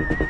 you